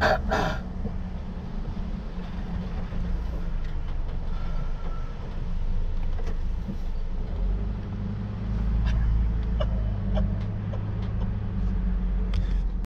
Uh-uh.